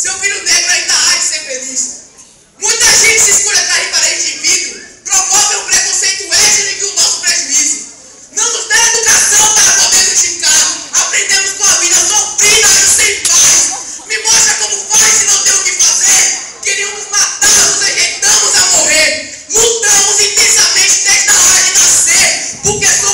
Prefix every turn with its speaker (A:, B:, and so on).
A: Seu filho negro ainda há de ser feliz. Muita gente se escolhe atrás de parente indivíduo, promove um preconceito étnico e o nosso prejuízo. Não nos dá educação para poder criticar. Aprendemos com a vida, sofrida e sem paz. Me mostra como faz se não tem o que fazer. Queríamos matar, nos rejeitamos a morrer. Lutamos intensamente desde a hora de nascer, porque somos